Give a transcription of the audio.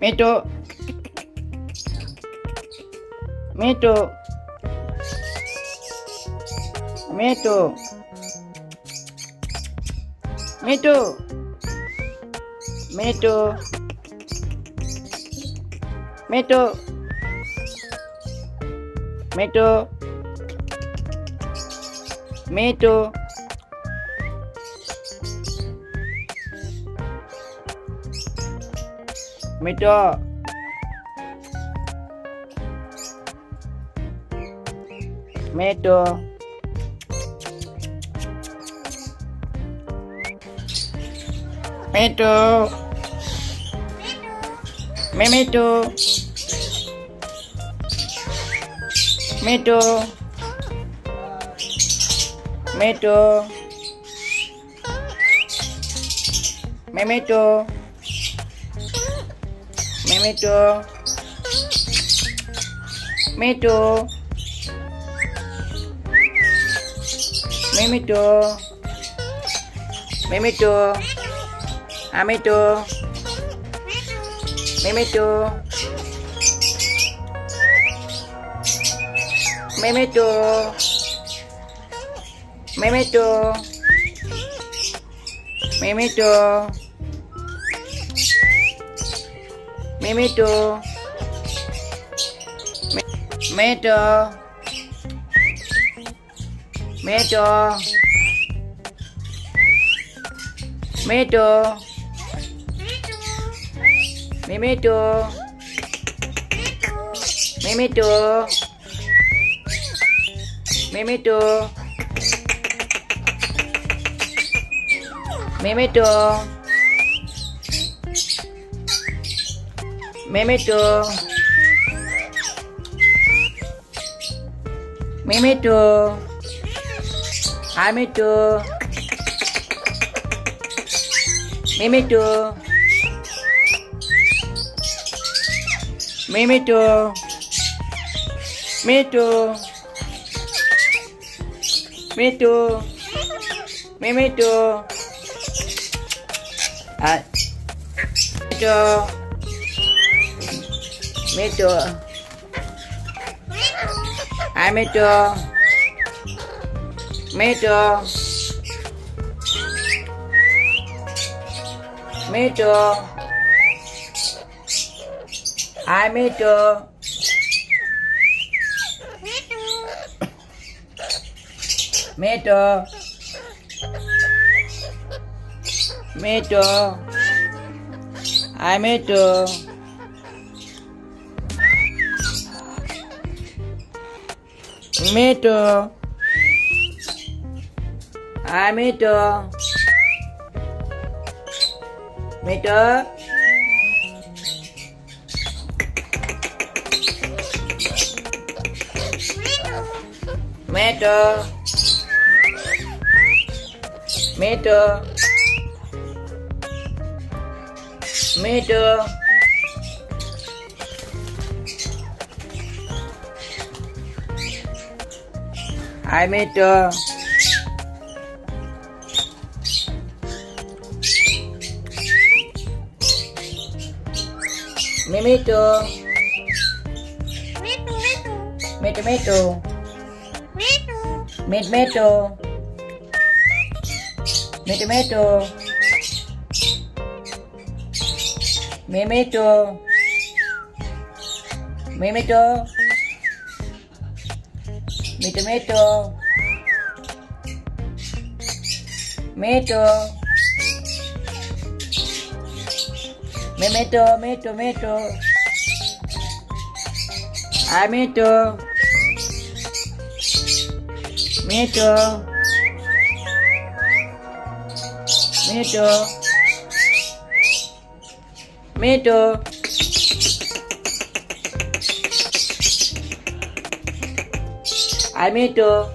Meto. Meto. Meto. Meto. Meto. Meto. Meto. Meto. Meda. Meda. Meda. Memedo. Medo. Medo. Memedo. Memeto. Meto. Memeto. Memeto. Ameto. Memeto. Memeto. Memeto. Memeto. Memeto. Meto. Meto. Meto. Memeto. Memeto. Memeto. Memeto. Memeto. Memeto. Ameto. Memeto. Memeto. Meto. Meto. Memeto. Ah. mê trường ai mê trường mê trường mê trường ai mê trường mê trường mê trường ai mê trường Tomato. Hi, Mito. Mito. Mito. Mito. Mito. Mito. 2 mét trưa mấy mét trưa mét trưa mét trưa mét mét trưa mét mét trưa mét mét trưa mét mét trưa Meto, meto. Meto. Me meto, meto, meto. ah meto. Meto. Meto. Meto. meto. I made a